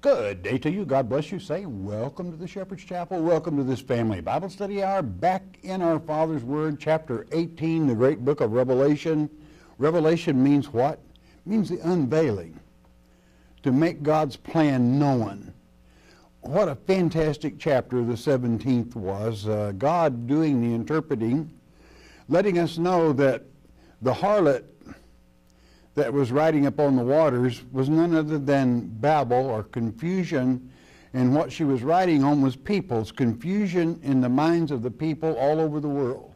Good day to you. God bless you. Say, welcome to the Shepherd's Chapel. Welcome to this family Bible study hour. Back in our Father's Word, chapter 18, the great book of Revelation. Revelation means what? Means the unveiling, to make God's plan known. What a fantastic chapter the 17th was. Uh, God doing the interpreting, letting us know that the harlot that was riding upon the waters was none other than Babel or confusion. And what she was riding on was peoples, confusion in the minds of the people all over the world.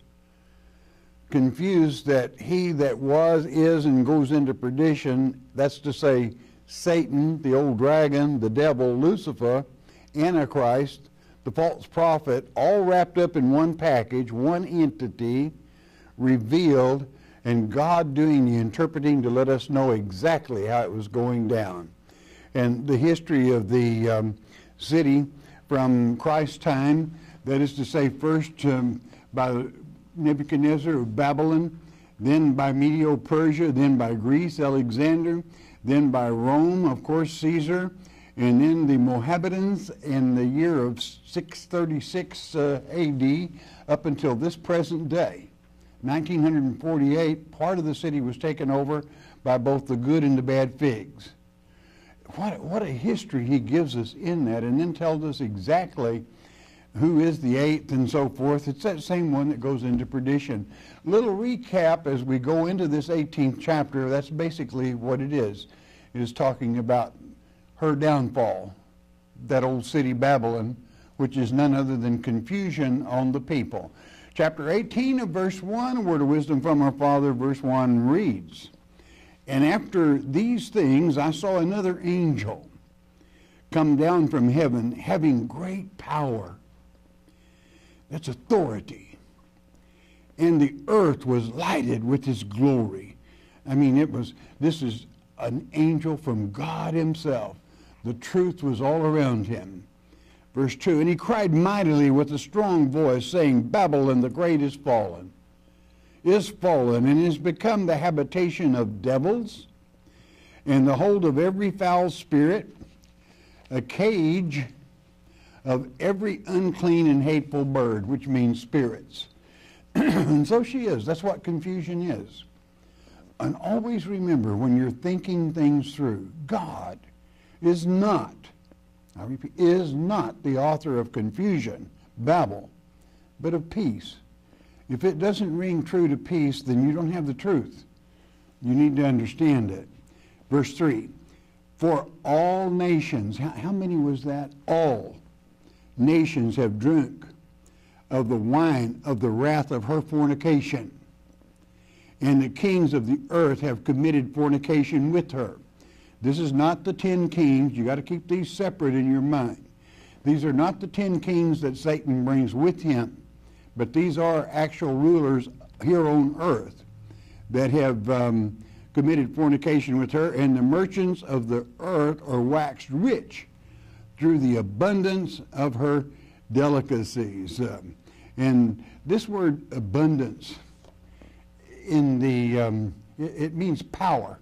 Confused that he that was, is, and goes into perdition, that's to say, Satan, the old dragon, the devil, Lucifer, Antichrist, the false prophet, all wrapped up in one package, one entity, revealed and God doing the interpreting to let us know exactly how it was going down. And the history of the um, city from Christ's time, that is to say, first um, by Nebuchadnezzar of Babylon, then by Medio Persia, then by Greece, Alexander, then by Rome, of course, Caesar, and then the Mohammedans in the year of 636 uh, AD up until this present day. 1948, part of the city was taken over by both the good and the bad figs. What, what a history he gives us in that, and then tells us exactly who is the eighth and so forth. It's that same one that goes into perdition. Little recap as we go into this 18th chapter, that's basically what it is. Is talking about her downfall, that old city Babylon, which is none other than confusion on the people. Chapter 18 of verse 1, a word of wisdom from our Father, verse 1 reads, And after these things I saw another angel come down from heaven, having great power. That's authority. And the earth was lighted with his glory. I mean, it was, this is an angel from God himself. The truth was all around him. Verse 2 And he cried mightily with a strong voice, saying, Babylon the great is fallen, is fallen, and is become the habitation of devils, and the hold of every foul spirit, a cage of every unclean and hateful bird, which means spirits. and so she is. That's what confusion is. And always remember when you're thinking things through, God is not I repeat, is not the author of confusion, Babel, but of peace. If it doesn't ring true to peace, then you don't have the truth. You need to understand it. Verse 3 For all nations, how, many was that? All nations have drunk of the wine of the wrath of her fornication, and the kings of the earth have committed fornication with her. This is not the ten kings. You got to keep these separate in your mind. These are not the ten kings that Satan brings with him, but these are actual rulers here on earth that have um, committed fornication with her, and the merchants of the earth are waxed rich through the abundance of her delicacies. Um, and this word abundance in the um, it, it means power.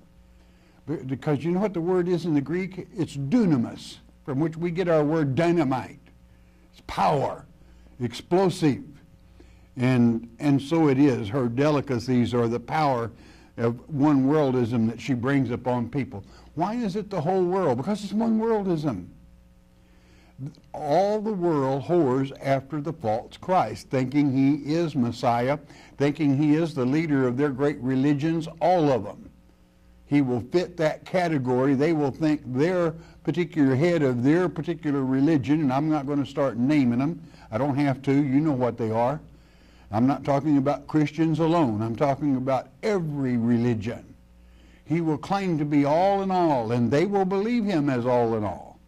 Because you know what the word is in the Greek? It's dunamis, from which we get our word dynamite. It's power, explosive. And, and so it is. Her delicacies are the power of one worldism that she brings upon people. Why is it the whole world? Because it's one worldism. All the world whores after the false Christ, thinking he is Messiah, thinking he is the leader of their great religions, all of them he will fit that category. They will think their particular head of their particular religion, and I'm not going to start naming them. I don't have to. You know what they are. I'm not talking about Christians alone. I'm talking about every religion. He will claim to be all in all, and they will believe him as all in all.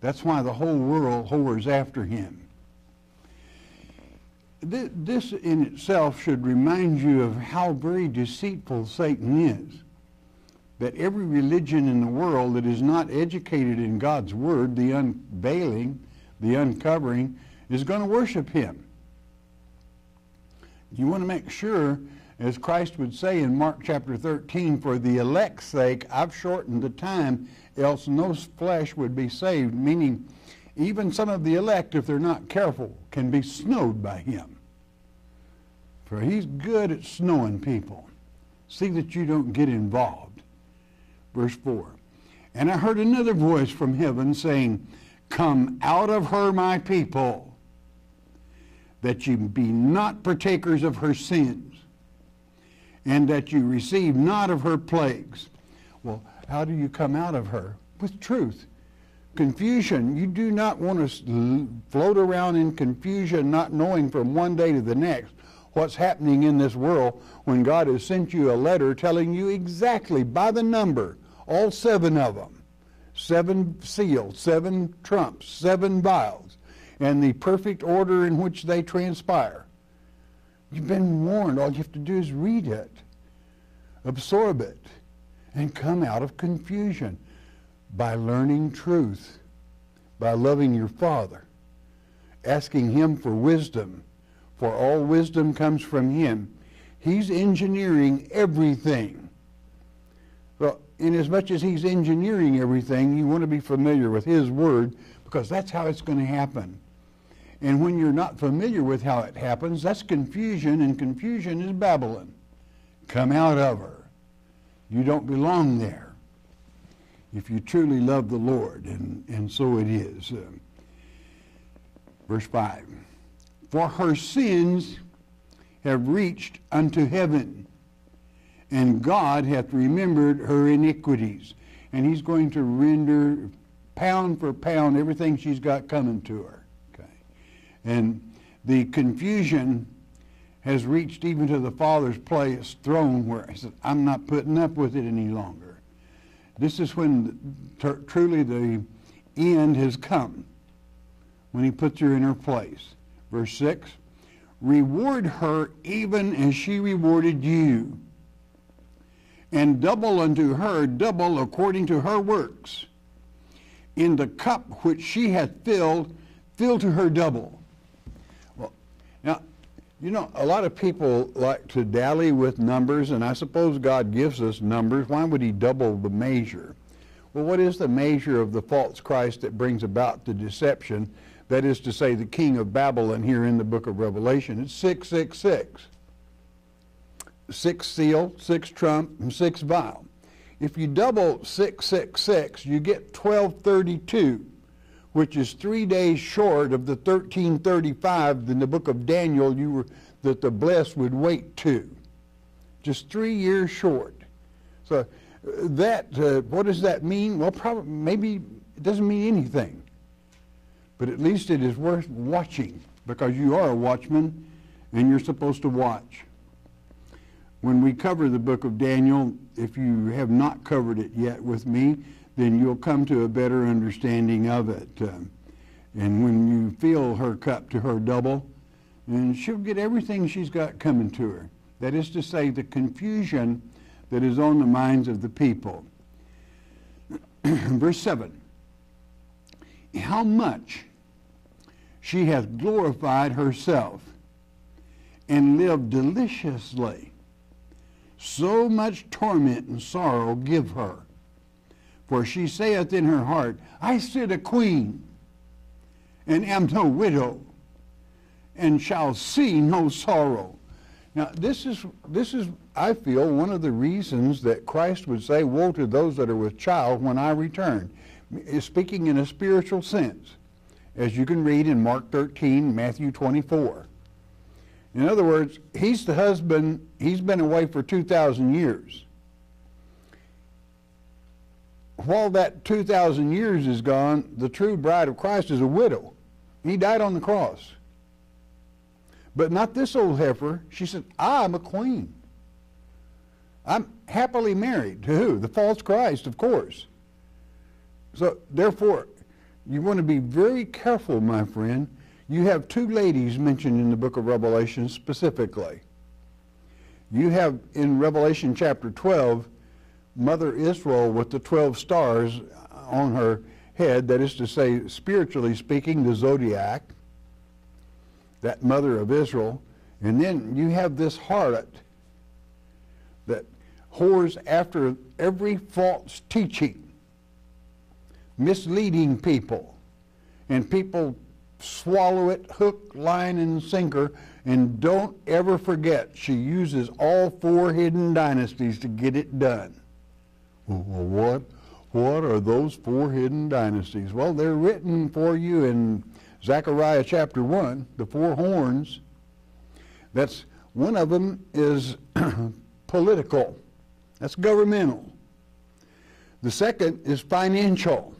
That's why the whole world whores after him. This in itself should remind you of how very deceitful Satan is. That every religion in the world that is not educated in God's Word, the unveiling, the uncovering, is going to worship him. You want to make sure, as Christ would say in Mark chapter 13, for the elect's sake, I've shortened the time, else no flesh would be saved, meaning even some of the elect, if they're not careful, can be snowed by him. For he's good at snowing people. See that you don't get involved. Verse 4. And I heard another voice from heaven saying, Come out of her, my people that you be not partakers of her sins, and that you receive not of her plagues. Well, how do you come out of her? With truth. Confusion. You do not want to float around in confusion, not knowing from one day to the next what's happening in this world when God has sent you a letter telling you exactly by the number, all seven of them, seven seals, seven trumps, seven vials, and the perfect order in which they transpire. You've been warned. All you have to do is read it, absorb it, and come out of confusion by learning truth, by loving your Father, asking Him for wisdom, for all wisdom comes from Him. He's engineering everything. Well, much as He's engineering everything, you want to be familiar with His Word because that's how it's going to happen. And when you're not familiar with how it happens, that's confusion, and confusion is Babylon. Come out of her. You don't belong there if you truly love the Lord, and, and so it is. Verse 5 For her sins have reached unto heaven, and God hath remembered her iniquities. And he's going to render pound for pound everything she's got coming to her. Okay. And the confusion has reached even to the Father's place, throne, where he said, I'm not putting up with it any longer. This is when truly the end has come, when he puts her in her place. Verse 6 Reward her even as she rewarded you, and double unto her double according to her works. In the cup which she hath filled, fill to her double. Well, Now, you know, a lot of people like to dally with numbers, and I suppose God gives us numbers. Why would he double the measure? Well, what is the measure of the false Christ that brings about the deception? That is to say, the king of Babylon here in the book of Revelation. It's 666. Six seal, six trump, and six vial. If you double 666, you get 1232 which is three days short of the 1335 in the book of Daniel you were, that the blessed would wait to. Just three years short. So that, uh, what does that mean? Well, probably, maybe it doesn't mean anything. But at least it is worth watching because you are a watchman and you're supposed to watch. When we cover the book of Daniel, if you have not covered it yet with me, then you'll come to a better understanding of it. Uh, and when you fill her cup to her double, and she'll get everything she's got coming to her. That is to say, the confusion that is on the minds of the people. Verse 7 How much she hath glorified herself and lived deliciously, so much torment and sorrow give her. For she saith in her heart, I sit a queen, and am no widow, and shall see no sorrow. Now, this is, this is, I feel, one of the reasons that Christ would say, Woe to those that are with child when I return. Is speaking in a spiritual sense, as you can read in Mark 13, Matthew 24. In other words, he's the husband, he's been away for 2,000 years while that 2,000 years is gone, the true bride of Christ is a widow. He died on the cross. But not this old heifer. She said, I'm a queen. I'm happily married to who? The false Christ, of course. So, therefore, you want to be very careful, my friend. You have two ladies mentioned in the book of Revelation specifically. You have in Revelation chapter 12, Mother Israel with the 12 stars on her head, that is to say, spiritually speaking, the zodiac, that mother of Israel. And then you have this harlot that whores after every false teaching, misleading people, and people swallow it hook, line, and sinker. And don't ever forget, she uses all four hidden dynasties to get it done. Well, what? What are those four hidden dynasties? Well, they're written for you in Zechariah chapter 1, the four horns. That's one of them is political. That's governmental. The second is financial.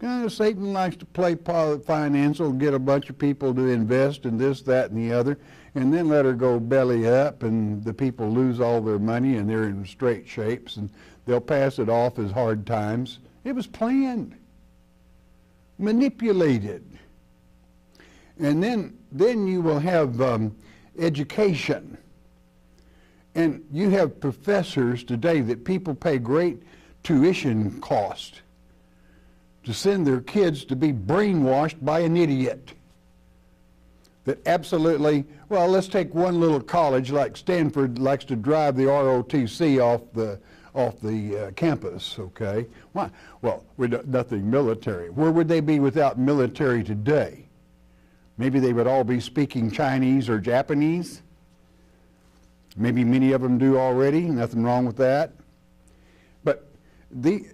Satan likes to play financial, get a bunch of people to invest in this, that, and the other, and then let her go belly up, and the people lose all their money, and they're in straight shapes, and they'll pass it off as hard times. It was planned, manipulated. And then, then you will have um, education. And you have professors today that people pay great tuition cost to send their kids to be brainwashed by an idiot. That absolutely, well, let's take one little college like Stanford likes to drive the ROTC off the off the uh, campus. Okay, why? Well, we're nothing military. Where would they be without military today? Maybe they would all be speaking Chinese or Japanese. Maybe many of them do already. Nothing wrong with that the,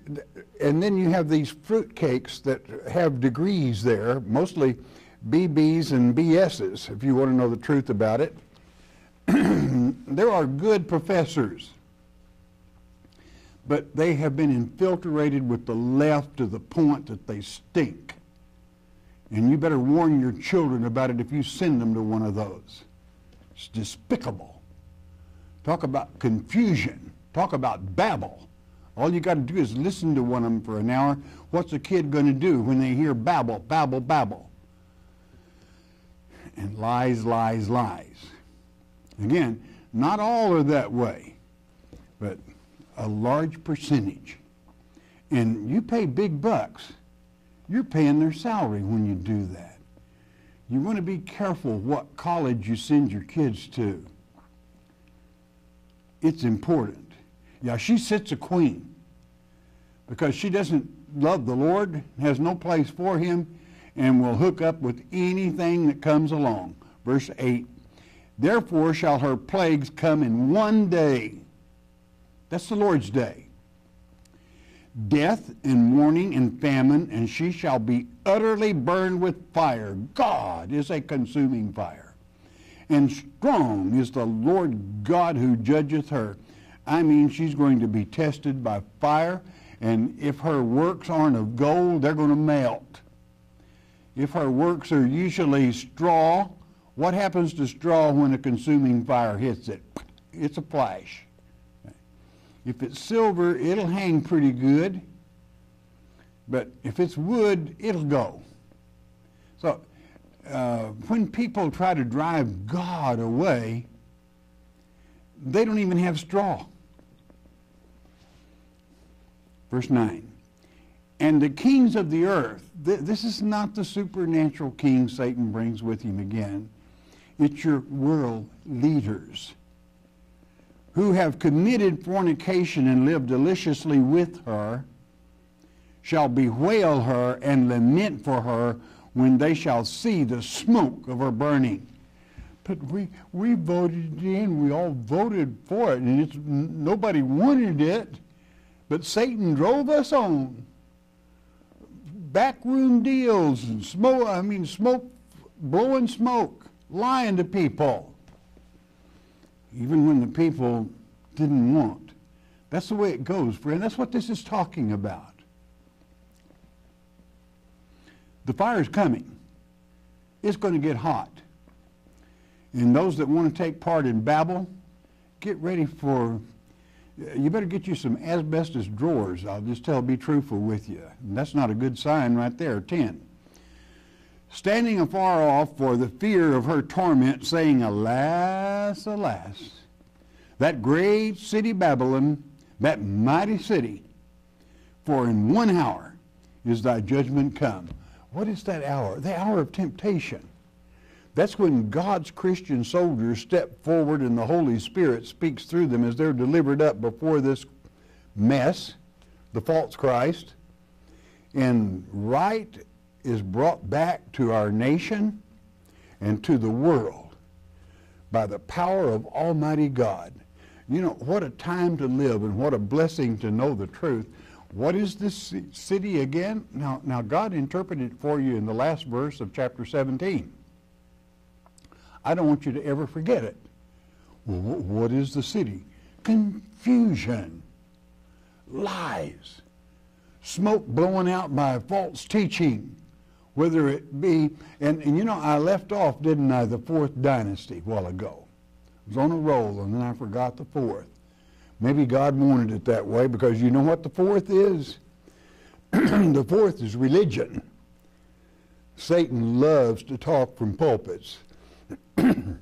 and then you have these fruit cakes that have degrees there, mostly BBs and BSs, if you want to know the truth about it. there are good professors, but they have been infiltrated with the left to the point that they stink. And you better warn your children about it if you send them to one of those. It's despicable. Talk about confusion. Talk about babble. All you got to do is listen to one of them for an hour. What's a kid going to do when they hear babble, babble, babble? And lies, lies, lies. Again, not all are that way, but a large percentage. And you pay big bucks. You're paying their salary when you do that. You want to be careful what college you send your kids to. It's important. Yeah, she sits a queen because she doesn't love the Lord, has no place for him, and will hook up with anything that comes along. Verse 8 Therefore shall her plagues come in one day. That's the Lord's day. Death and mourning and famine, and she shall be utterly burned with fire. God is a consuming fire. And strong is the Lord God who judgeth her. I mean, she's going to be tested by fire, and if her works aren't of gold, they're going to melt. If her works are usually straw, what happens to straw when a consuming fire hits it? It's a flash. If it's silver, it'll hang pretty good. But if it's wood, it'll go. So uh, when people try to drive God away, they don't even have straw. Verse 9. And the kings of the earth, th- this is not the supernatural king Satan brings with him again. It's your world leaders who have committed fornication and lived deliciously with her shall bewail her and lament for her when they shall see the smoke of her burning. But we, we voted in, we all voted for it, and it's, nobody wanted it. But Satan drove us on. Backroom deals and smoke, I mean, smoke, blowing smoke, lying to people. Even when the people didn't want. That's the way it goes, friend. That's what this is talking about. The fire is coming. It's going to get hot. And those that want to take part in Babel, get ready for you better get you some asbestos drawers. I'll just tell, be truthful with you. And that's not a good sign right there. 10. Standing afar off for the fear of her torment, saying, Alas, alas, that great city Babylon, that mighty city, for in one hour is thy judgment come. What is that hour? The hour of temptation. That's when God's Christian soldiers step forward and the Holy Spirit speaks through them as they're delivered up before this mess, the false Christ. And right is brought back to our nation and to the world by the power of Almighty God. You know, what a time to live and what a blessing to know the truth. What is this city again? Now, now God interpreted it for you in the last verse of chapter 17. I don't want you to ever forget it. Well, what is the city? Confusion, lies, smoke blowing out by false teaching, whether it be, and, and you know, I left off, didn't I, the fourth dynasty a while ago. I was on a roll, and then I forgot the fourth. Maybe God wanted it that way because you know what the fourth is? the fourth is religion. Satan loves to talk from pulpits.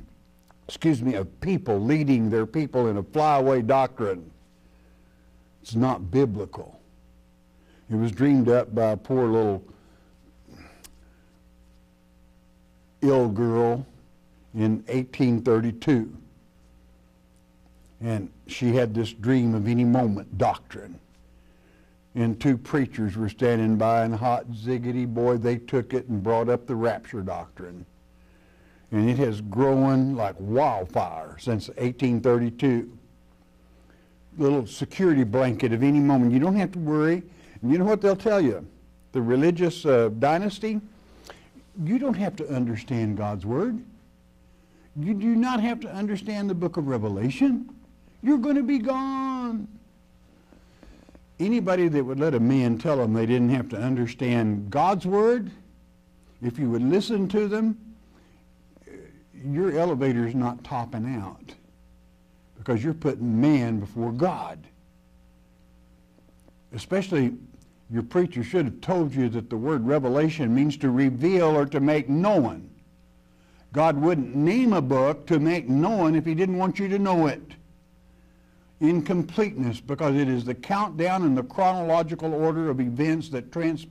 excuse me, of people leading their people in a flyaway doctrine. It's not biblical. It was dreamed up by a poor little ill girl in 1832. And she had this dream of any moment doctrine. And two preachers were standing by, and hot ziggity boy, they took it and brought up the rapture doctrine and it has grown like wildfire since 1832. Little security blanket of any moment. You don't have to worry. And you know what they'll tell you? The religious uh, dynasty, you don't have to understand God's Word. You do not have to understand the book of Revelation. You're going to be gone. Anybody that would let a man tell them they didn't have to understand God's Word, if you would listen to them, your elevator's not topping out because you're putting man before God. Especially your preacher should have told you that the word revelation means to reveal or to make known. God wouldn't name a book to make known if he didn't want you to know it Incompleteness, because it is the countdown and the chronological order of events that trans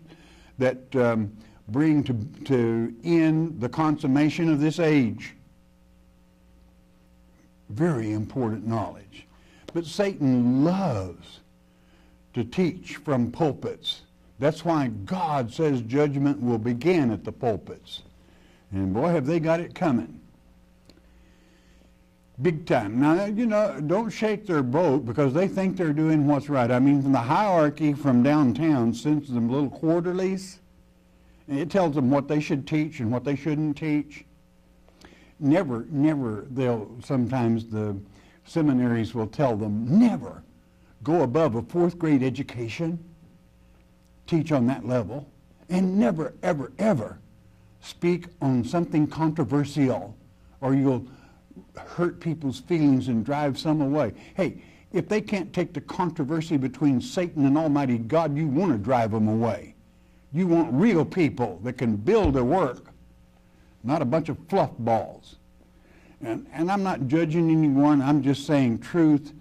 that um, bring to, to end the consummation of this age. Very important knowledge. But Satan loves to teach from pulpits. That's why God says judgment will begin at the pulpits. And boy, have they got it coming. Big time. Now, you know, don't shake their boat because they think they're doing what's right. I mean, from the hierarchy from downtown sends them little quarterlies. And it tells them what they should teach and what they shouldn't teach never, never, they'll, sometimes the seminaries will tell them, never go above a fourth grade education, teach on that level, and never, ever, ever speak on something controversial or you'll hurt people's feelings and drive some away. Hey, if they can't take the controversy between Satan and Almighty God, you want to drive them away. You want real people that can build a work not a bunch of fluff balls. And, and I'm not judging anyone. I'm just saying truth.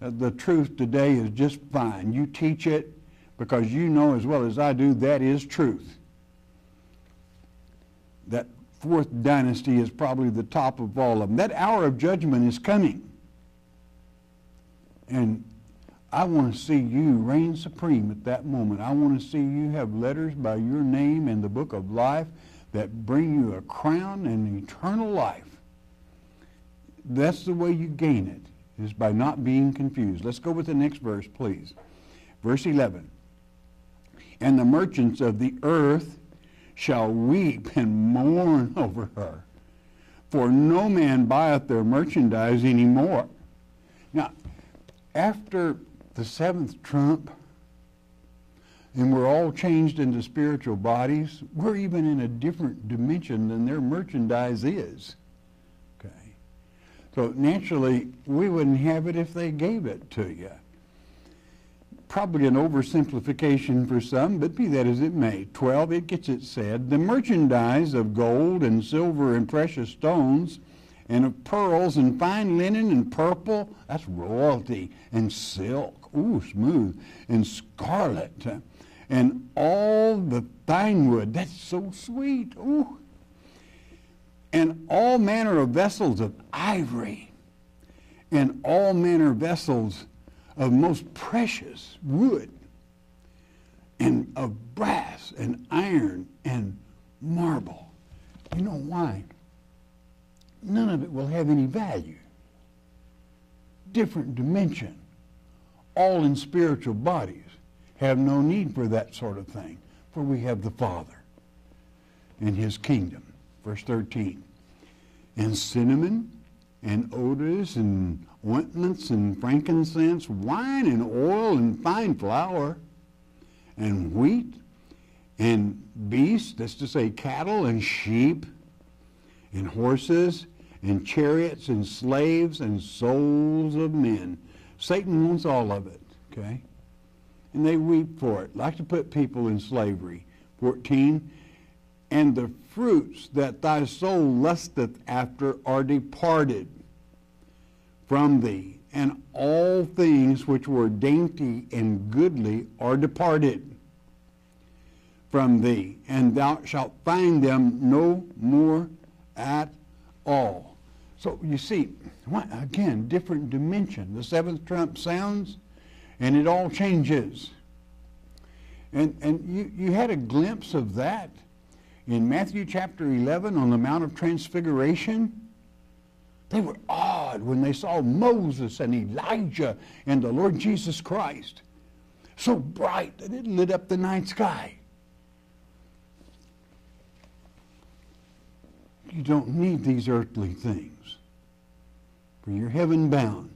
Uh, the truth today is just fine. You teach it because you know as well as I do that is truth. That fourth dynasty is probably the top of all of them. That hour of judgment is coming. And I want to see you reign supreme at that moment. I want to see you have letters by your name in the book of life that bring you a crown and eternal life. That's the way you gain it, is by not being confused. Let's go with the next verse, please. Verse 11. And the merchants of the earth shall weep and mourn over her, for no man buyeth their merchandise any more. Now, after the seventh trump, and we're all changed into spiritual bodies, we're even in a different dimension than their merchandise is. Okay. So naturally, we wouldn't have it if they gave it to you. probably an oversimplification for some, but be that as it may. 12, it gets it said, the merchandise of gold and silver and precious stones and of pearls and fine linen and purple, that's royalty, and silk, ooh, smooth, and scarlet, and all the fine wood, that's so sweet, ooh, and all manner of vessels of ivory, and all manner of vessels of most precious wood, and of brass and iron and marble. You know why? none of it will have any value. Different dimension, all in spiritual bodies, have no need for that sort of thing, for we have the Father and his kingdom. Verse 13. And cinnamon and odors and ointments and frankincense, wine and oil and fine flour and wheat and beasts, that's to say cattle and sheep and horses and chariots and slaves and souls of men. Satan wants all of it, okay? And they weep for it, like to put people in slavery. 14, and the fruits that thy soul lusteth after are departed from thee, and all things which were dainty and goodly are departed from thee, and thou shalt find them no more at all. So you see, again, different dimension. The seventh trump sounds, and it all changes. And, and you, you had a glimpse of that in Matthew chapter 11 on the Mount of Transfiguration. They were awed when they saw Moses and Elijah and the Lord Jesus Christ. So bright that it lit up the night sky. You don't need these earthly things. For you're heaven bound.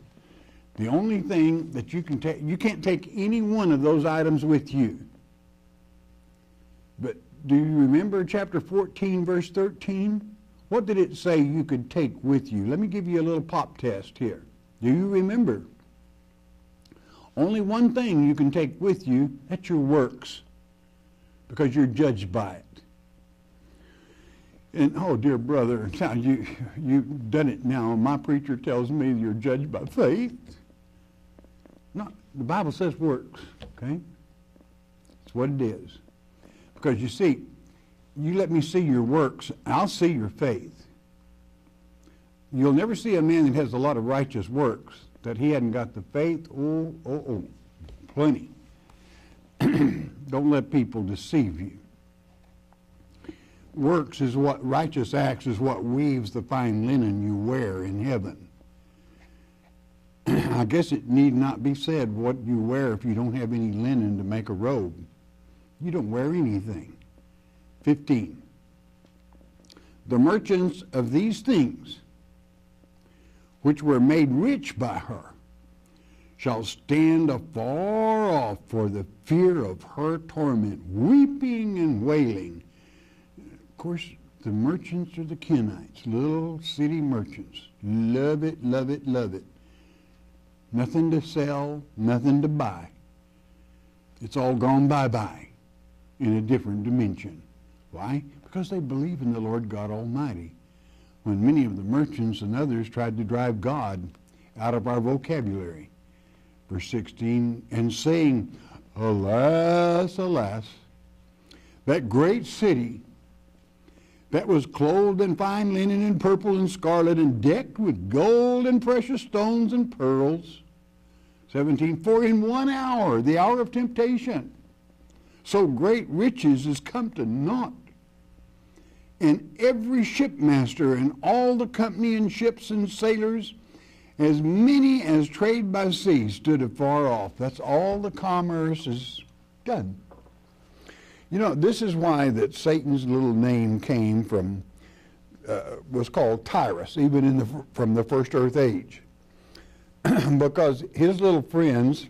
The only thing that you can take, you can't take any one of those items with you. But do you remember chapter 14, verse 13? What did it say you could take with you? Let me give you a little pop test here. Do you remember? Only one thing you can take with you, that's your works, because you're judged by it. And oh, dear brother, now you you've done it now. My preacher tells me you're judged by faith. No, the Bible says works. Okay, it's what it is. Because you see, you let me see your works, I'll see your faith. You'll never see a man that has a lot of righteous works that he hadn't got the faith. Oh, oh, oh, plenty. Don't let people deceive you works is what righteous acts is what weaves the fine linen you wear in heaven. I guess it need not be said what you wear if you don't have any linen to make a robe. You don't wear anything. 15. The merchants of these things, which were made rich by her, shall stand afar off for the fear of her torment, weeping and wailing Of course, the merchants are the Kenites, little city merchants. Love it, love it, love it. Nothing to sell, nothing to buy. It's all gone bye-bye in a different dimension. Why? Because they believe in the Lord God Almighty. When many of the merchants and others tried to drive God out of our vocabulary. Verse 16, and saying, Alas, alas, that great city that was clothed in fine linen and purple and scarlet and decked with gold and precious stones and pearls. 17. For in one hour, the hour of temptation, so great riches is come to naught. And every shipmaster and all the company and ships and sailors, as many as trade by sea, stood afar off. That's all the commerce is done. You know, this is why that Satan's little name came from, uh, was called Tyrus, even in the, from the first earth age. because his little friends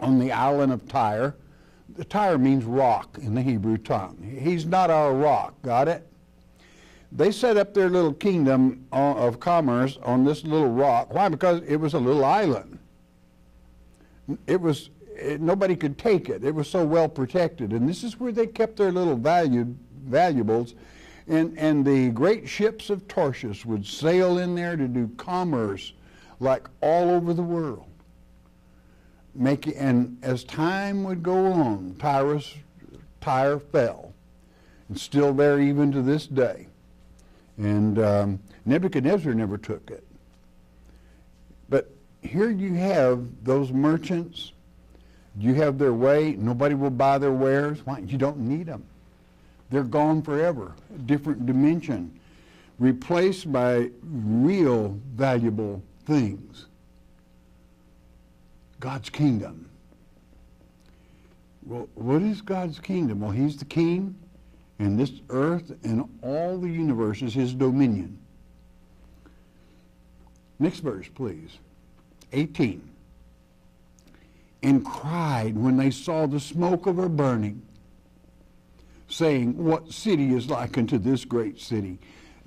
on the island of Tyre, the Tyre means rock in the Hebrew tongue. He's not our rock, got it? They set up their little kingdom uh, of commerce on this little rock. Why? Because it was a little island. It was it, nobody could take it. It was so well protected. And this is where they kept their little valued valuables. And, and the great ships of Tarshish would sail in there to do commerce like all over the world. Make, and as time would go on, Tyrus, Tyre fell. And still there even to this day. And um, Nebuchadnezzar never took it. But here you have those merchants. You have their way. Nobody will buy their wares. Why? You don't need them. They're gone forever. Different dimension. Replaced by real valuable things. God's kingdom. Well, what is God's kingdom? Well, He's the king, and this earth and all the universe is His dominion. Next verse, please. 18. And cried when they saw the smoke of her burning, saying, What city is like unto this great city?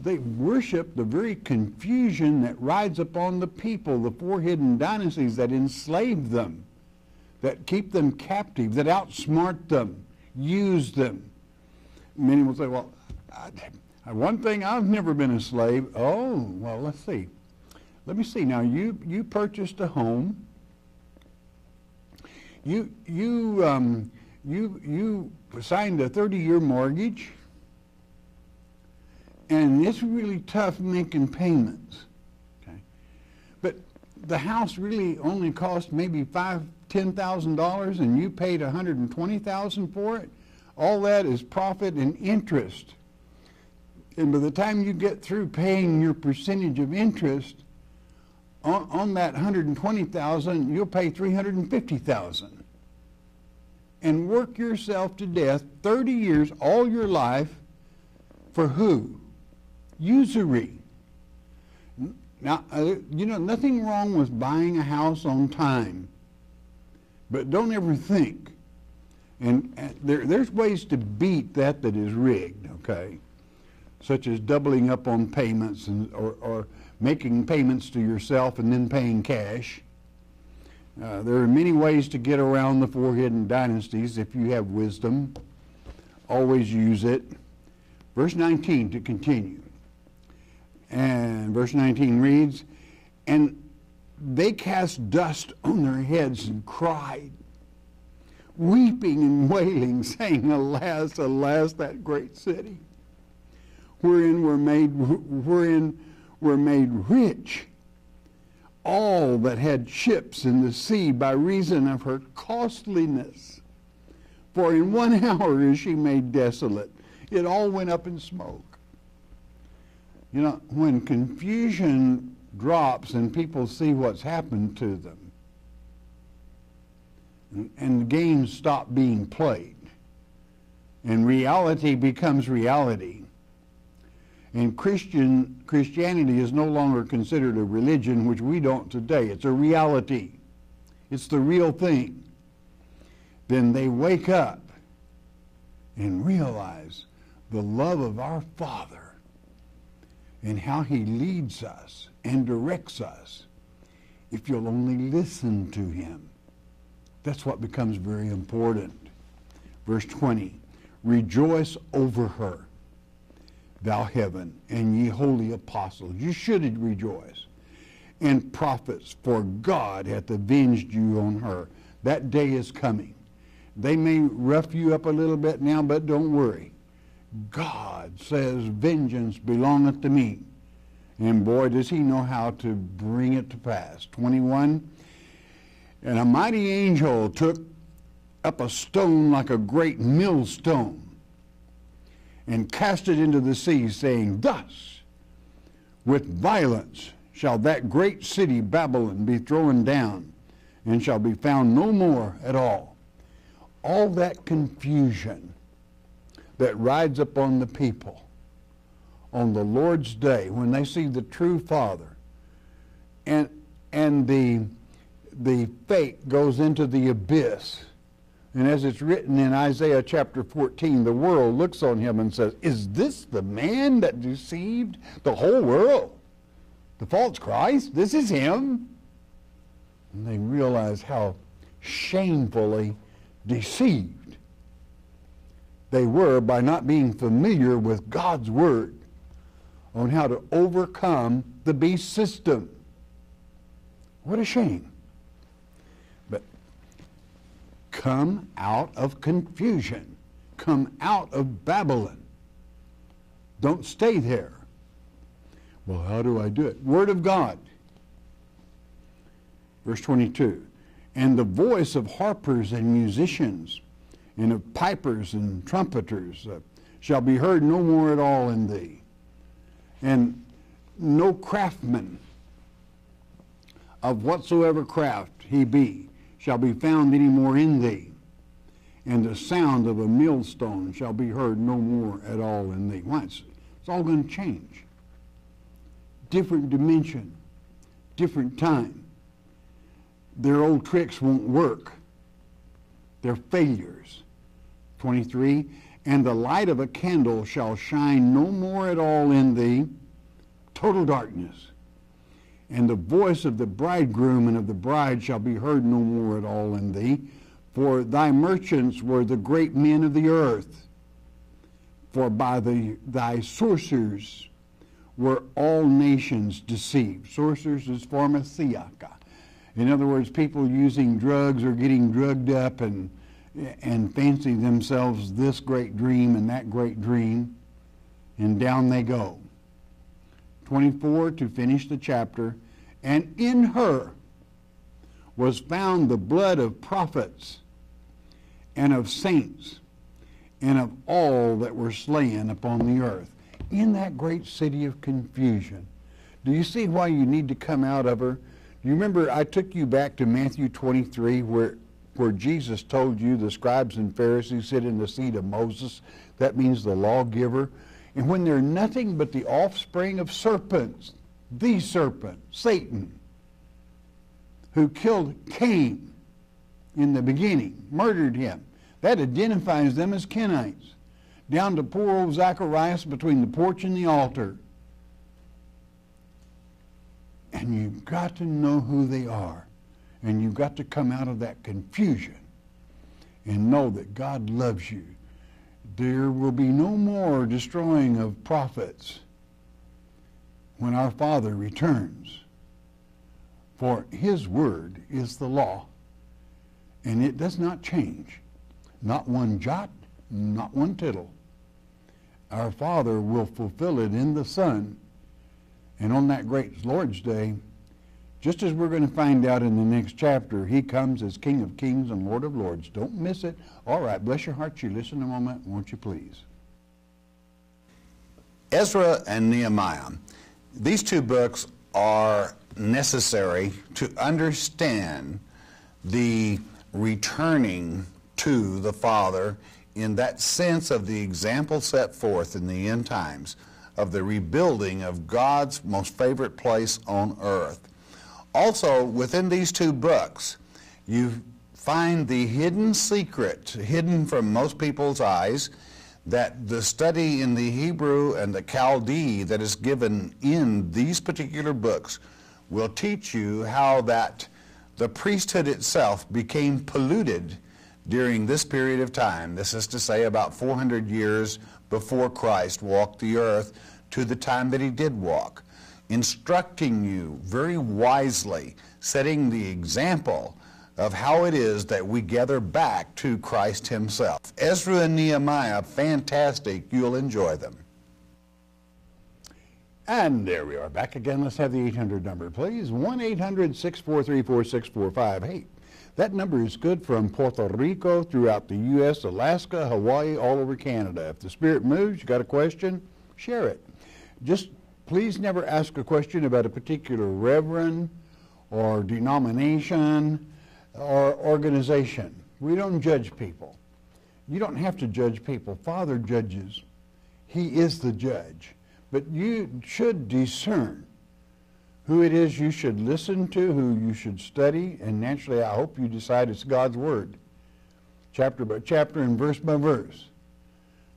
They worship the very confusion that rides upon the people, the four hidden dynasties that enslave them, that keep them captive, that outsmart them, use them. Many will say, Well, I, one thing, I've never been a slave. Oh, well, let's see. Let me see. Now, you, you purchased a home. You, you, um, you, you signed a 30-year mortgage. And it's really tough making payments. Okay? But the house really only cost maybe five, ten thousand dollars, and you paid a hundred and twenty thousand for it. All that is profit and interest. And by the time you get through paying your percentage of interest, on, on that 120,000, you'll pay 350,000. And work yourself to death 30 years, all your life, for who? Usury. Now, uh, you know, nothing wrong with buying a house on time, but don't ever think. And, and there, there's ways to beat that that is rigged, okay? Such as doubling up on payments and, or, or making payments to yourself and then paying cash. Uh, there are many ways to get around the four hidden dynasties if you have wisdom. Always use it. Verse 19 to continue. And verse 19 reads, And they cast dust on their heads and cried, weeping and wailing, saying, Alas, alas, that great city, wherein were made, wherein were made rich, all that had ships in the sea by reason of her costliness. For in one hour is she made desolate. It all went up in smoke. You know, when confusion drops and people see what's happened to them, and games stop being played, and reality becomes reality, and Christian Christianity is no longer considered a religion, which we don't today. It's a reality. It's the real thing. Then they wake up and realize the love of our Father and how he leads us and directs us if you'll only listen to him. That's what becomes very important. Verse 20, rejoice over her thou heaven, and ye holy apostles. You should rejoice. And prophets, for God hath avenged you on her. That day is coming. They may rough you up a little bit now, but don't worry. God says, Vengeance belongeth to me. And boy, does he know how to bring it to pass. 21. And a mighty angel took up a stone like a great millstone and cast it into the sea, saying, Thus, with violence shall that great city Babylon be thrown down, and shall be found no more at all. All that confusion that rides upon the people on the Lord's day when they see the true Father, and and the the fake goes into the abyss and as it's written in Isaiah chapter 14, the world looks on him and says, Is this the man that deceived the whole world? The false Christ? This is him? And they realize how shamefully deceived. They were by not being familiar with God's Word on how to overcome the beast system. What a shame. But come out of confusion. Come out of Babylon. Don't stay there. Well, how do I do it? Word of God. Verse 22. And the voice of harpers and musicians, and of pipers and trumpeters, uh, shall be heard no more at all in thee. And no craftsman of whatsoever craft he be shall be found any more in thee. And the sound of a millstone shall be heard no more at all in thee. Why? It's, it's all going to change. Different dimension, different time. Their old tricks won't work. They're failures. 23, and the light of a candle shall shine no more at all in thee, total darkness. And the voice of the bridegroom and of the bride shall be heard no more at all in thee, for thy merchants were the great men of the earth. For by the, thy sorcerers were all nations deceived. Sorcerers is pharmakeia. In other words, people using drugs or getting drugged up and and fancy themselves this great dream and that great dream, and down they go. 24 to finish the chapter, and in her was found the blood of prophets and of saints and of all that were slain upon the earth. In that great city of confusion. Do you see why you need to come out of her? You remember I took you back to Matthew 23 where where Jesus told you the scribes and Pharisees sit in the seat of Moses. That means the lawgiver. And when they're nothing but the offspring of serpents, the serpent, Satan, who killed Cain in the beginning, murdered him. That identifies them as Kenites. Down to poor old Zacharias between the porch and the altar. And you've got to know who they are. And you've got to come out of that confusion and know that God loves you. There will be no more destroying of prophets when our Father returns. For his word is the law, and it does not change. Not one jot, not one tittle. Our Father will fulfill it in the Son. And on that great Lord's Day, just as we're going to find out in the next chapter, he comes as King of Kings and Lord of Lords. Don't miss it. All right, bless your heart. You listen a moment, won't you please? Ezra and Nehemiah. These two books are necessary to understand the returning to the Father in that sense of the example set forth in the end times of the rebuilding of God's most favorite place on earth. Also, within these two books, you find the hidden secret, hidden from most people's eyes, that the study in the Hebrew and the Chaldee that is given in these particular books will teach you how that the priesthood itself became polluted during this period of time. This is to say about 400 years before Christ walked the earth to the time that he did walk instructing you very wisely, setting the example of how it is that we gather back to Christ himself. Ezra and Nehemiah, fantastic. You'll enjoy them. And there we are back again. Let's have the 800 number, please. 1-800-643-4645. That number is good from Puerto Rico throughout the U.S., Alaska, Hawaii, all over Canada. If the Spirit moves, you got a question, share it. Just please never ask a question about a particular reverend or denomination or organization. We don't judge people. You don't have to judge people. Father judges. He is the judge. But you should discern who it is you should listen to, who you should study, and naturally I hope you decide it's God's Word, chapter by chapter and verse by verse,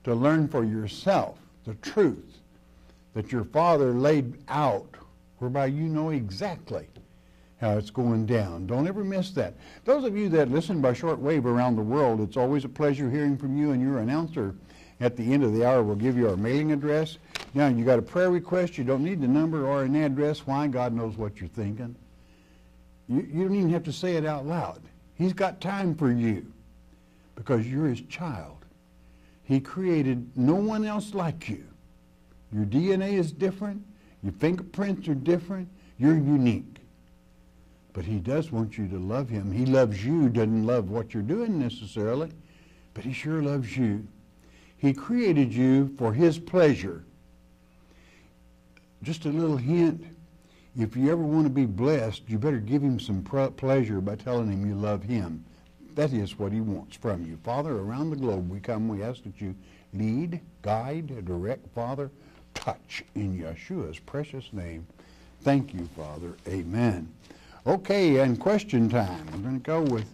to learn for yourself the truth that your Father laid out, whereby you know exactly how it's going down. Don't ever miss that. Those of you that listen by shortwave around the world, it's always a pleasure hearing from you and your announcer. At the end of the hour, we'll give you our mailing address. Now, you got a prayer request, you don't need the number or an address. Why? God knows what you're thinking. You, you don't even have to say it out loud. He's got time for you because you're his child. He created no one else like you. Your DNA is different. Your fingerprints are different. You're unique. But he does want you to love him. He loves you, doesn't love what you're doing necessarily, but he sure loves you. He created you for his pleasure. Just a little hint. If you ever want to be blessed, you better give him some pleasure by telling him you love him. That is what he wants from you. Father, around the globe we come, we ask that you lead, guide, direct, Father, touch in Yeshua's precious name. Thank you, Father. Amen. Okay, and question time. We're going to go with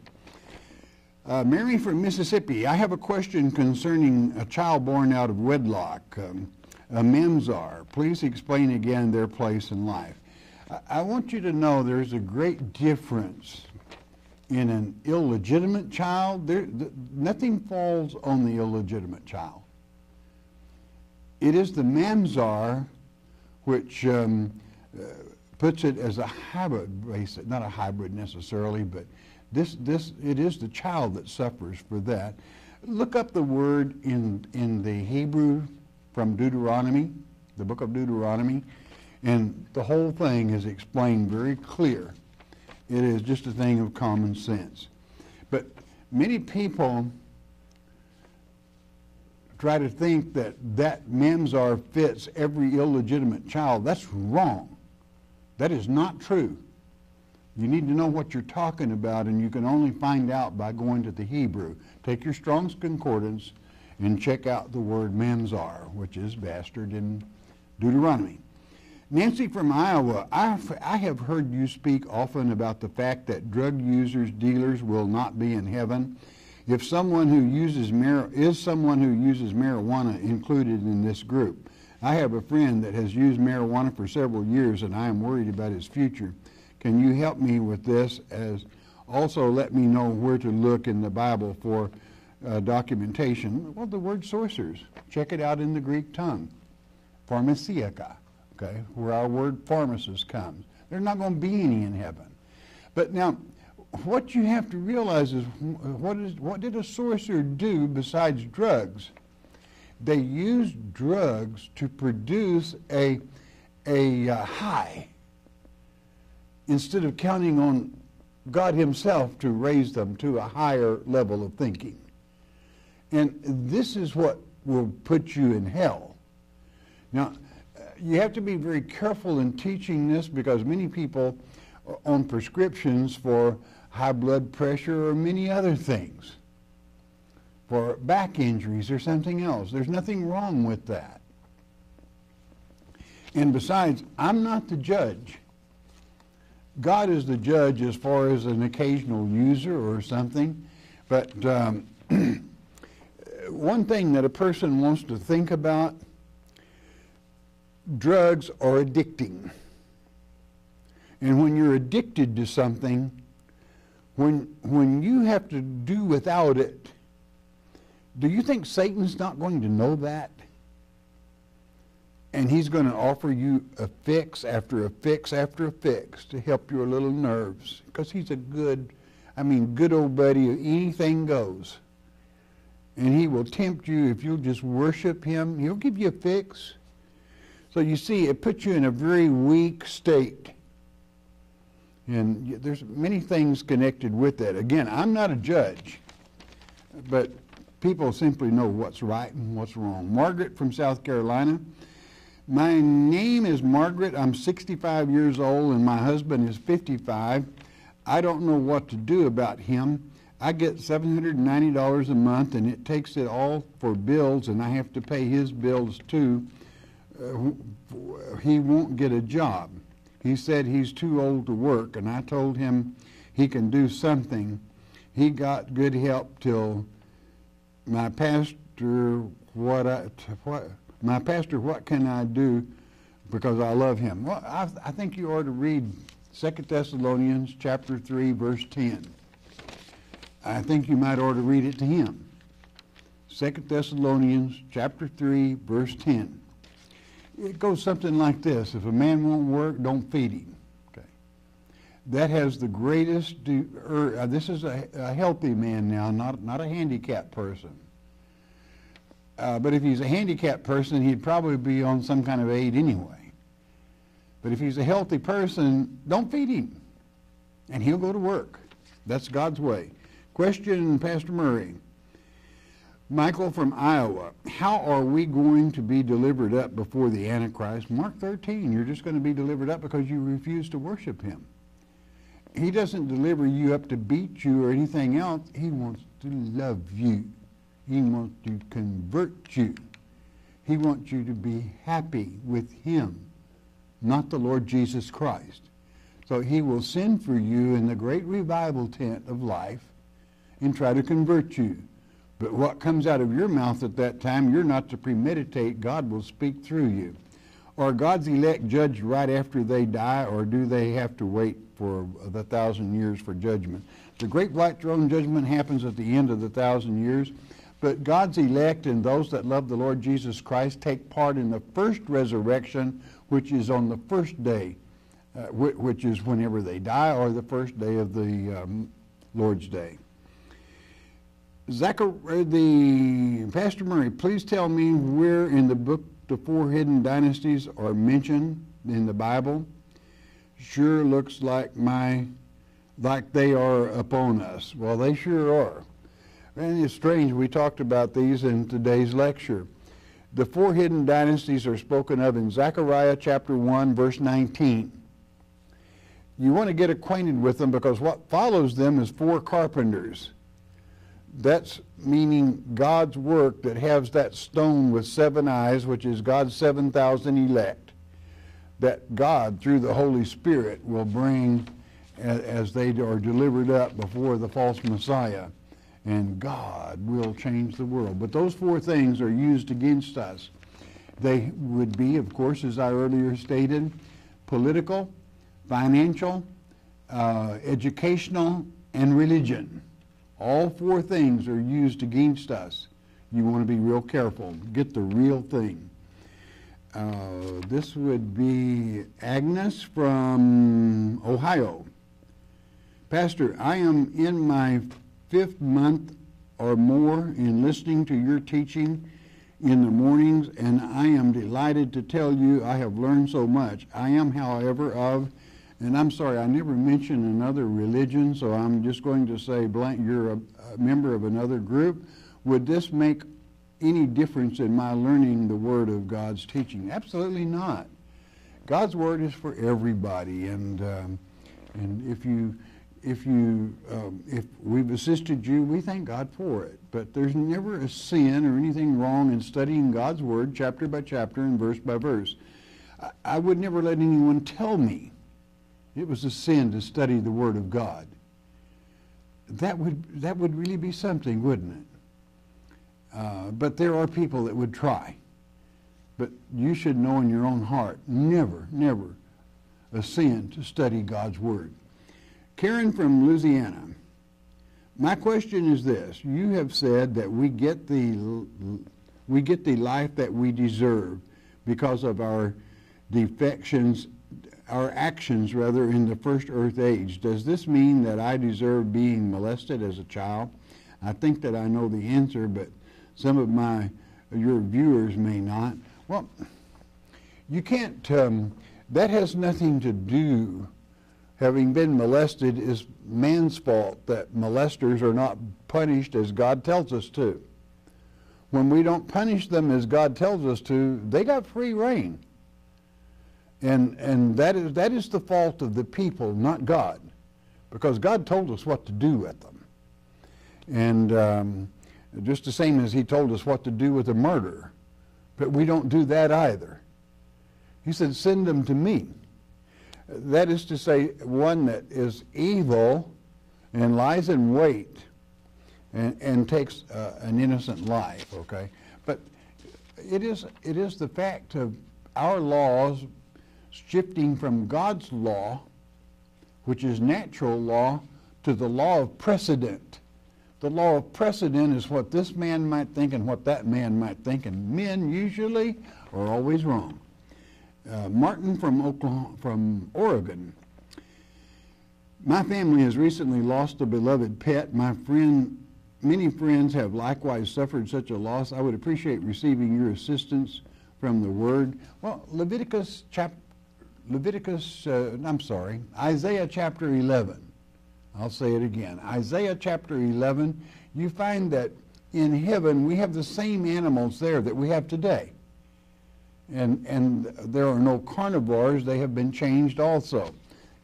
uh, Mary from Mississippi. I have a question concerning a child born out of wedlock, um, a Mamzar. Please explain again their place in life. I, I want you to know there's a great difference in an illegitimate child. There, th- nothing falls on the illegitimate child. It is the Mamzar which um, uh, puts it as a hybrid, not a hybrid necessarily, but this, this, it is the child that suffers for that. Look up the word in, in the Hebrew from Deuteronomy, the book of Deuteronomy, and the whole thing is explained very clear. It is just a thing of common sense. But many people try to think that that Mamzar fits every illegitimate child. That's wrong. That is not true. You need to know what you're talking about, and you can only find out by going to the Hebrew. Take your Strong's Concordance and check out the word Mamzar, which is bastard in Deuteronomy. Nancy from Iowa, I've, I have heard you speak often about the fact that drug users, dealers will not be in heaven. If someone who uses mar- is someone who uses marijuana included in this group? I have a friend that has used marijuana for several years and I am worried about his future. Can you help me with this as also let me know where to look in the Bible for uh, documentation? Well, the word sorcerers. Check it out in the Greek tongue. Pharmakeia okay, where our word pharmacist comes. There's not going to be any in heaven. But now, what you have to realize is what, is, what did a sorcerer do besides drugs? They used drugs to produce a, a uh, high instead of counting on God Himself to raise them to a higher level of thinking. And this is what will put you in hell. Now, you have to be very careful in teaching this because many people on prescriptions for high blood pressure or many other things, for back injuries or something else. There's nothing wrong with that. And besides, I'm not the judge. God is the judge as far as an occasional user or something. But um, one thing that a person wants to think about drugs are addicting. And when you're addicted to something, when, when you have to do without it, do you think Satan's not going to know that? And he's going to offer you a fix after a fix after a fix to help your little nerves. Because he's a good, I mean, good old buddy. Anything goes. And he will tempt you if you'll just worship him. He'll give you a fix. So you see, it puts you in a very weak state. And there's many things connected with that. Again, I'm not a judge, but people simply know what's right and what's wrong. Margaret from South Carolina. My name is Margaret. I'm 65 years old and my husband is 55. I don't know what to do about him. I get $790 a month and it takes it all for bills and I have to pay his bills too. Uh, he won't get a job. He said he's too old to work, and I told him he can do something. He got good help till my pastor, what I, what, my pastor, what can I do because I love him? Well, I, I think you ought to read 2 Thessalonians chapter 3, verse 10. I think you might ought to read it to him. 2 Thessalonians chapter 3, verse 10. It goes something like this. If a man won't work, don't feed him. Okay. That has the greatest, er, uh, this is a, a, healthy man now, not, not a handicapped person. Uh, but if he's a handicapped person, he'd probably be on some kind of aid anyway. But if he's a healthy person, don't feed him. And he'll go to work. That's God's way. Question, Pastor Murray. Michael from Iowa, how are we going to be delivered up before the Antichrist? Mark 13, you're just going to be delivered up because you refuse to worship him. He doesn't deliver you up to beat you or anything else. He wants to love you. He wants to convert you. He wants you to be happy with him, not the Lord Jesus Christ. So he will send for you in the great revival tent of life and try to convert you. But what comes out of your mouth at that time, you're not to premeditate. God will speak through you. Are God's elect judged right after they die, or do they have to wait for the thousand years for judgment? The great white throne judgment happens at the end of the thousand years. But God's elect and those that love the Lord Jesus Christ take part in the first resurrection, which is on the first day, uh, which is whenever they die, or the first day of the um, Lord's day. Zachar, uh, the Pastor Murray, please tell me where in the book the four hidden dynasties are mentioned in the Bible. Sure looks like my like they are upon us. Well, they sure are. And it's strange. We talked about these in today's lecture. The four hidden dynasties are spoken of in Zechariah chapter 1, verse 19. You want to get acquainted with them because what follows them is four carpenters that's meaning God's work that has that stone with seven eyes, which is God's 7,000 elect, that God, through the Holy Spirit, will bring as they are delivered up before the false Messiah. And God will change the world. But those four things are used against us. They would be, of course, as I earlier stated, political, financial, uh, educational, and religion. All four things are used against us. You want to be real careful. Get the real thing. Uh, this would be Agnes from Ohio. Pastor, I am in my fifth month or more in listening to your teaching in the mornings, and I am delighted to tell you I have learned so much. I am, however, of and I'm sorry, I never mentioned another religion, so I'm just going to say blank, you're a, a member of another group. Would this make any difference in my learning the Word of God's teaching? Absolutely not. God's Word is for everybody, and um, and if you if you um, if we've assisted you, we thank God for it. But there's never a sin or anything wrong in studying God's Word chapter by chapter and verse by verse. I, I would never let anyone tell me it was a sin to study the Word of God. That would, that would really be something, wouldn't it? Uh, but there are people that would try. But you should know in your own heart, never, never a sin to study God's Word. Karen from Louisiana. My question is this. You have said that we get the, we get the life that we deserve because of our defections our actions rather in the first earth age. Does this mean that I deserve being molested as a child? I think that I know the answer, but some of my your viewers may not. Well, you can't. Um, that has nothing to do. Having been molested is man's fault. That molesters are not punished as God tells us to. When we don't punish them as God tells us to, they got free reign. And, and that, is, that is the fault of the people, not God, because God told us what to do with them. And um, just the same as he told us what to do with a murderer. But we don't do that either. He said, send them to me. That is to say, one that is evil and lies in wait and, and takes uh, an innocent life, okay? But it is, it is the fact of our laws shifting from God's law which is natural law, to the law of precedent. The law of precedent is what this man might think and what that man might think, and men usually are always wrong. Uh, Martin from Oklahoma, from Oregon. My family has recently lost a beloved pet. My friend, many friends have likewise suffered such a loss. I would appreciate receiving your assistance from the Word. Well, Leviticus chapter, Leviticus, uh, I'm sorry, Isaiah chapter 11. I'll say it again. Isaiah chapter 11, you find that in heaven we have the same animals there that we have today. And, and there are no carnivores, they have been changed also.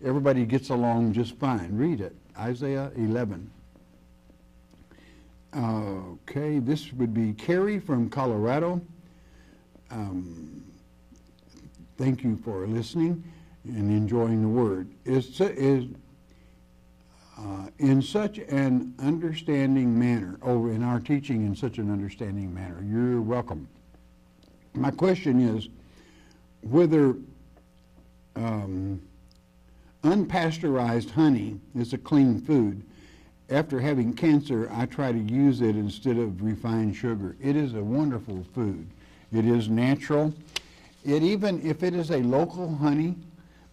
Everybody gets along just fine. Read it, Isaiah 11. Okay, this would be Carrie from Colorado. Um, thank you for listening and enjoying the word. Is, is uh, in such an understanding manner, oh, in our teaching in such an understanding manner. You're welcome. My question is whether um, unpasteurized honey is a clean food. After having cancer, I try to use it instead of refined sugar. It is a wonderful food. It is natural. It even, if it is a local honey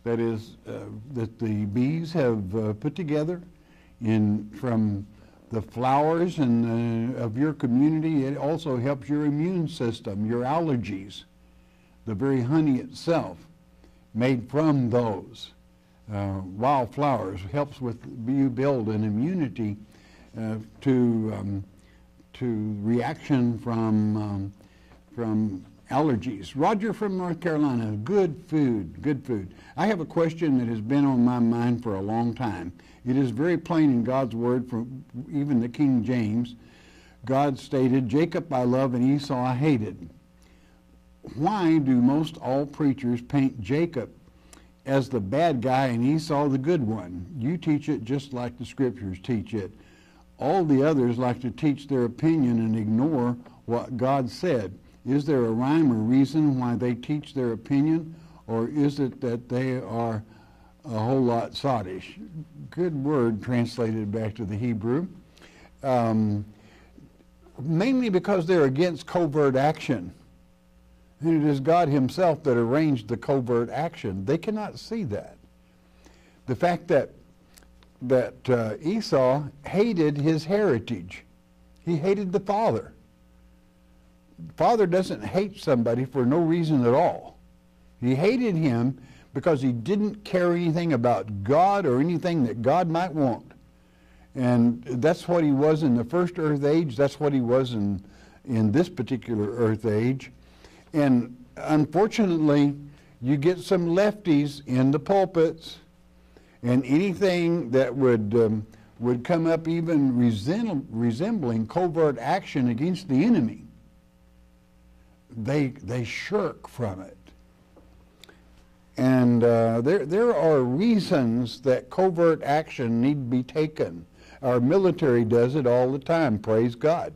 that is uh, that the bees have uh, put together, in from the flowers and of your community. It also helps your immune system, your allergies. The very honey itself, made from those uh, wildflowers, helps with you build an immunity uh, to um, to reaction from um, from allergies. Roger from North Carolina, good food, good food. I have a question that has been on my mind for a long time. It is very plain in God's word from even the King James. God stated, Jacob I love and Esau I hated. Why do most all preachers paint Jacob as the bad guy and Esau the good one? You teach it just like the scriptures teach it. All the others like to teach their opinion and ignore what God said. Is there a rhyme or reason why they teach their opinion, or is it that they are a whole lot sottish. Good word translated back to the Hebrew. Um, mainly because they're against covert action. And it is God himself that arranged the covert action. They cannot see that. The fact that, that uh, Esau hated his heritage. He hated the father. Father doesn't hate somebody for no reason at all. He hated him because he didn't care anything about God or anything that God might want. And that's what he was in the first earth age. That's what he was in, in this particular earth age. And unfortunately, you get some lefties in the pulpits, and anything that would, um, would come up even resembling covert action against the enemy, they, they shirk from it. And uh, there, there are reasons that covert action need be taken. Our military does it all the time, praise God.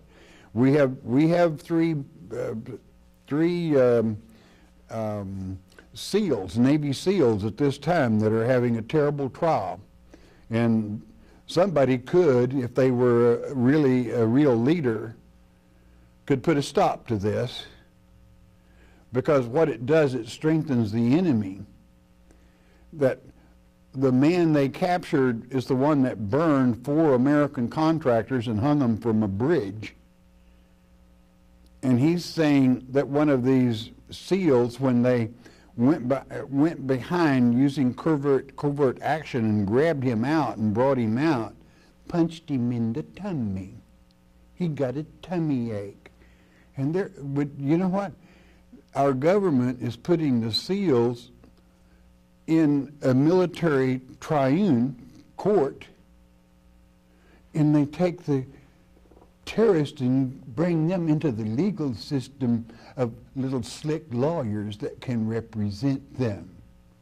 We have, we have three, uh, three um, um, SEALs, Navy SEALs at this time that are having a terrible trial. And somebody could, if they were really a real leader, could put a stop to this because what it does, it strengthens the enemy. That the man they captured is the one that burned four American contractors and hung them from a bridge. And he's saying that one of these SEALs, when they went, by, went behind using covert, covert action and grabbed him out and brought him out, punched him in the tummy. He got a tummy ache. And there, but you know what? Our government is putting the SEALs in a military triune court and they take the terrorists and bring them into the legal system of little slick lawyers that can represent them,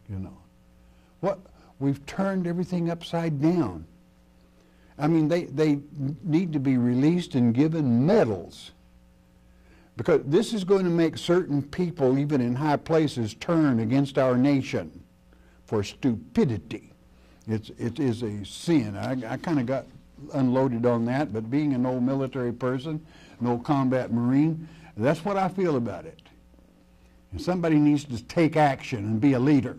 you know. What we've turned everything upside down. I mean, they, they need to be released and given medals because this is going to make certain people, even in high places, turn against our nation for stupidity. It's, it is a sin. I, I kind of got unloaded on that, but being an old military person, an old combat Marine, that's what I feel about it. And somebody needs to take action and be a leader.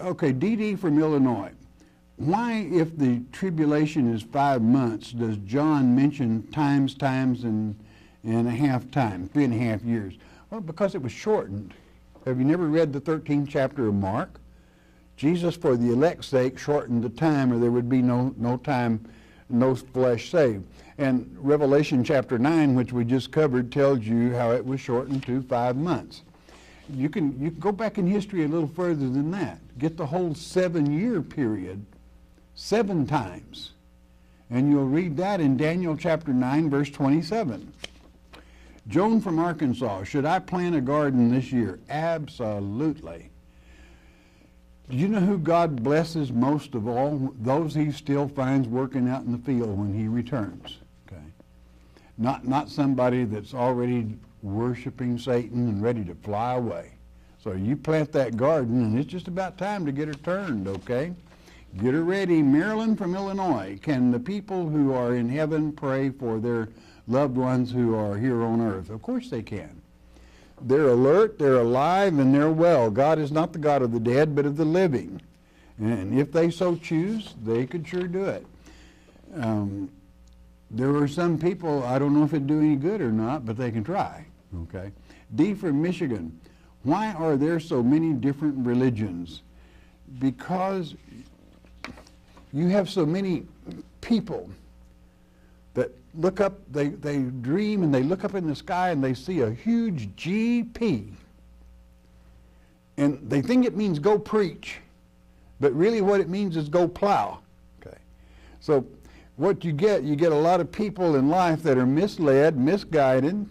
Okay, DD from Illinois. Why, if the tribulation is five months, does John mention times, times, and, and a half time, three and a half years? Well, because it was shortened. Have you never read the 13th chapter of Mark? Jesus, for the elect's sake, shortened the time, or there would be no, no time, no flesh saved. And Revelation chapter 9, which we just covered, tells you how it was shortened to five months. You can, you can go back in history a little further than that. Get the whole seven year period seven times. And you'll read that in Daniel chapter 9, verse 27. Joan from Arkansas, should I plant a garden this year? Absolutely. Do you know who God blesses most of all? Those he still finds working out in the field when he returns. Okay. Not, not somebody that's already worshiping Satan and ready to fly away. So you plant that garden and it's just about time to get her turned, okay? Get her ready. Marilyn from Illinois. Can the people who are in heaven pray for their loved ones who are here on earth? Of course they can. They're alert, they're alive, and they're well. God is not the God of the dead, but of the living. And if they so choose, they could sure do it. Um, there are some people, I don't know if it'd do any good or not, but they can try. Okay. D from Michigan. Why are there so many different religions? Because you have so many people look up, they, they dream and they look up in the sky and they see a huge GP. And they think it means go preach. But really what it means is go plow. Okay. So what you get, you get a lot of people in life that are misled, misguided,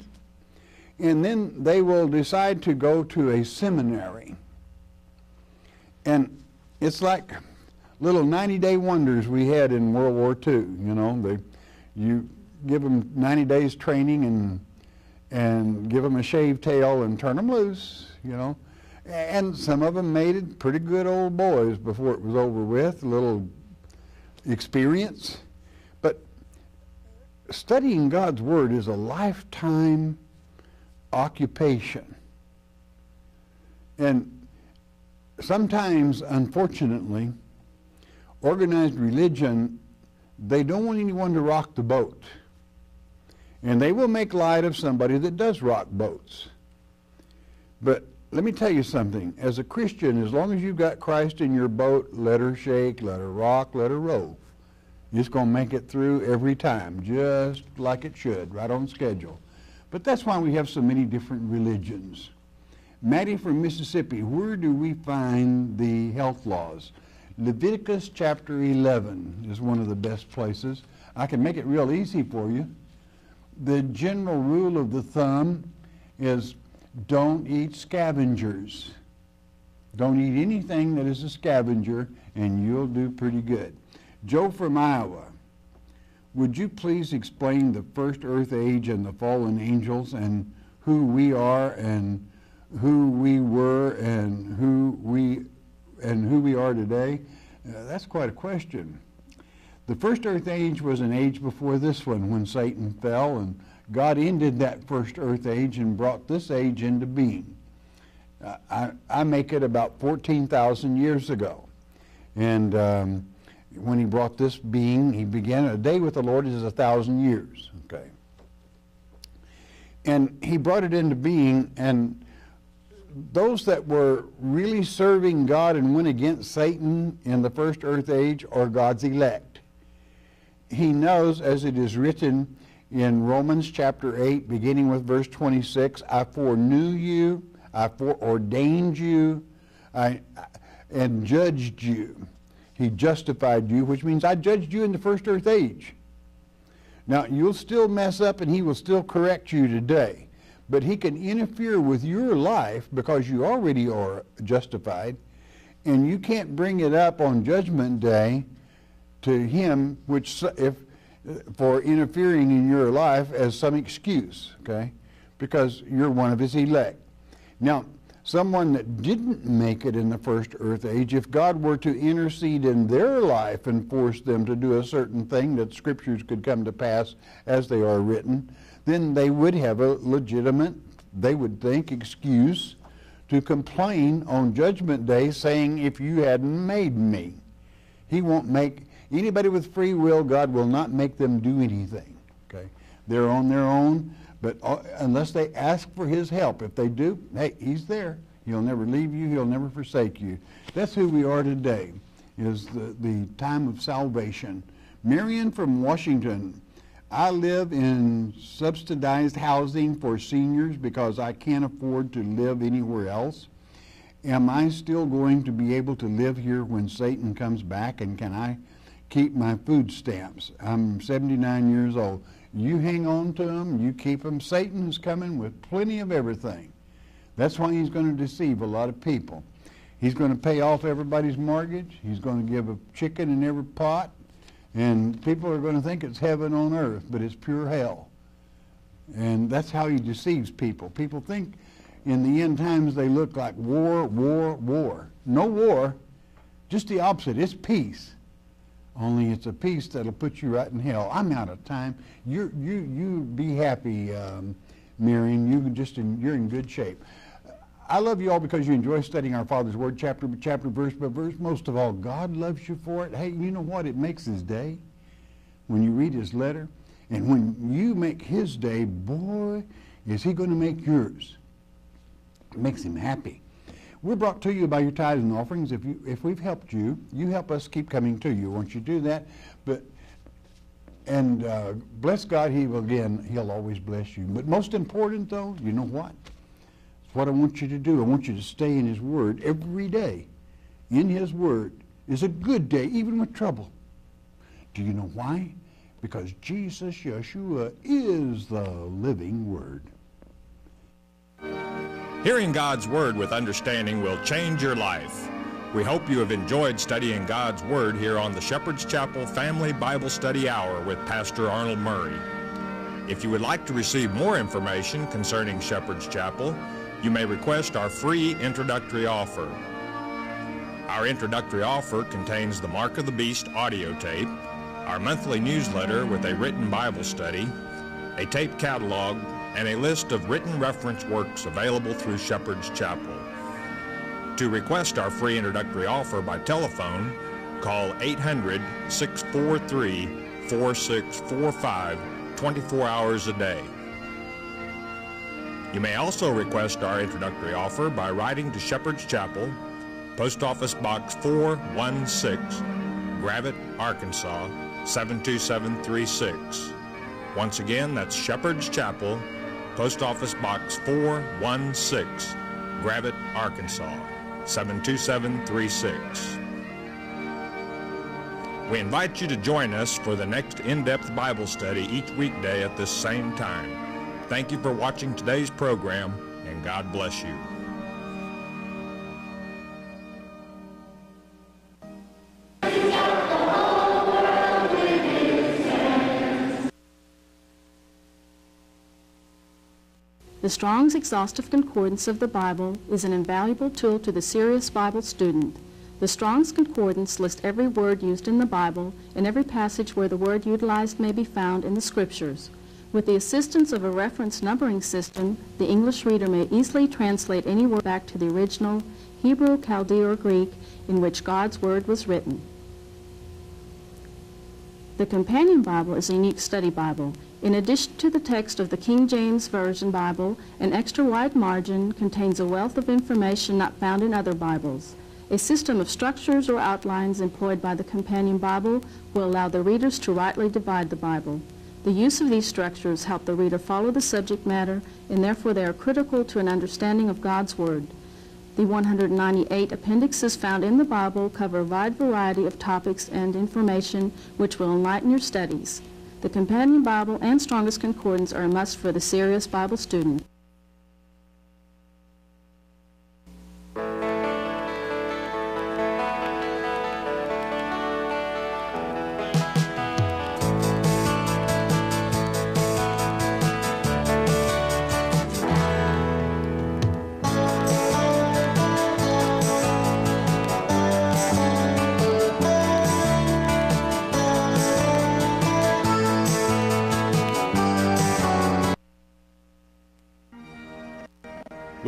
and then they will decide to go to a seminary. And it's like little 90-day wonders we had in World War II. You know, they, you give them 90 days training and and give them a shaved tail and turn them loose. You know, and some of them made it pretty good old boys before it was over with. A little experience, but studying God's Word is a lifetime occupation. And sometimes, unfortunately, organized religion, they don't want anyone to rock the boat. And they will make light of somebody that does rock boats. But let me tell you something. As a Christian, as long as you've got Christ in your boat, let her shake, let her rock, let her roll. It's going to make it through every time, just like it should, right on schedule. But that's why we have so many different religions. Maddie from Mississippi, where do we find the health laws? Leviticus chapter 11 is one of the best places. I can make it real easy for you. The general rule of the thumb is don't eat scavengers. Don't eat anything that is a scavenger, and you'll do pretty good. Joe from Iowa, would you please explain the first earth age and the fallen angels and who we are and who we were and who we and who we are today? Uh, that's quite a question. The first earth age was an age before this one when Satan fell, and God ended that first earth age and brought this age into being. I, I, make it about 14,000 years ago. And um, when he brought this being, he began a day with the Lord is a thousand years. Okay. And he brought it into being, and those that were really serving God and went against Satan in the first earth age are God's elect. He knows, as it is written in Romans chapter 8, beginning with verse 26, I foreknew you, I foreordained you, I, and judged you. He justified you, which means I judged you in the first earth age. Now, you'll still mess up and he will still correct you today but he can interfere with your life because you already are justified, and you can't bring it up on Judgment Day to him, which if for interfering in your life as some excuse, okay, because you're one of his elect. Now, someone that didn't make it in the first earth age, if God were to intercede in their life and force them to do a certain thing that scriptures could come to pass as they are written, then they would have a legitimate, they would think, excuse to complain on Judgment Day saying, if you hadn't made me. He won't make anybody with free will, God will not make them do anything. Okay? They're on their own, but uh, unless they ask for his help, if they do, hey, he's there. He'll never leave you, he'll never forsake you. That's who we are today, is the, the time of salvation. Marion from Washington. I live in subsidized housing for seniors because I can't afford to live anywhere else. Am I still going to be able to live here when Satan comes back and can I keep my food stamps? I'm 79 years old. You hang on to them, you keep them. Satan is coming with plenty of everything. That's why he's going to deceive a lot of people. He's going to pay off everybody's mortgage. He's going to give a chicken in every pot. And people are going to think it's heaven on earth, but it's pure hell. And that's how he deceives people. People think in the end times they look like war, war, war. No war, just the opposite. It's peace. Only it's a piece that'll put you right in hell. I'm out of time. You you you be happy, um, Marion. You just in, you're in good shape. I love you all because you enjoy studying our Father's Word, chapter by chapter, verse by verse. Most of all, God loves you for it. Hey, you know what? It makes His day when you read His letter. And when you make His day, boy, is He going to make yours. It makes Him happy. We're brought to you by your tithes and offerings. If, you, if we've helped you, you help us keep coming to you. Once you do that, but and uh, bless God, He will again. He'll always bless you. But most important, though, you know what? It's what I want you to do. I want you to stay in His Word every day. In His Word is a good day, even with trouble. Do you know why? Because Jesus, Yeshua, is the living Word. Hearing God's Word with understanding will change your life. We hope you have enjoyed studying God's Word here on the Shepherd's Chapel Family Bible Study Hour with Pastor Arnold Murray. If you would like to receive more information concerning Shepherd's Chapel, you may request our free introductory offer. Our introductory offer contains the Mark of the Beast audio tape, our monthly newsletter with a written Bible study, a tape catalog, and a list of written reference works available through Shepherd's Chapel. To request our free introductory offer by telephone, call 800 643 4645 24 hours a day. You may also request our introductory offer by writing to Shepherd's Chapel, Post Office Box 416, Gravette, Arkansas 72736. Once again, that's Shepherd's Chapel, Post Office Box 416, Gravette, Arkansas 72736. We invite you to join us for the next in-depth Bible study each weekday at this same time. Thank you for watching today's program, and God bless you. The Strong's Exhaustive Concordance of the Bible is an invaluable tool to the serious Bible student. The Strong's Concordance lists every word used in the Bible and every passage where the word utilized may be found in the Scriptures. With the assistance of a reference numbering system, the English reader may easily translate any word back to the original Hebrew, Chaldee, or Greek in which God's Word was written. The Companion Bible is a unique study Bible. In addition to the text of the King James Version Bible, an extra wide margin contains a wealth of information not found in other Bibles. A system of structures or outlines employed by the Companion Bible will allow the readers to rightly divide the Bible. The use of these structures help the reader follow the subject matter, and therefore they are critical to an understanding of God's Word. The 198 appendixes found in the Bible cover a wide variety of topics and information which will enlighten your studies. The Companion Bible and Strong's Concordance are a must for the serious Bible student.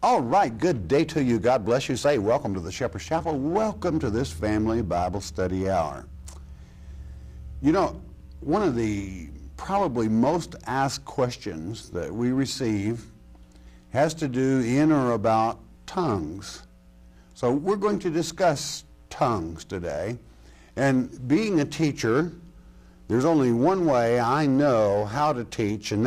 All right, good day to you. God bless you. Say welcome to the Shepherd's Chapel. Welcome to this family Bible study hour. You know, one of the probably most asked questions that we receive has to do in or about tongues. So we're going to discuss tongues today. And being a teacher, there's only one way I know how to teach, and that